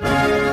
oh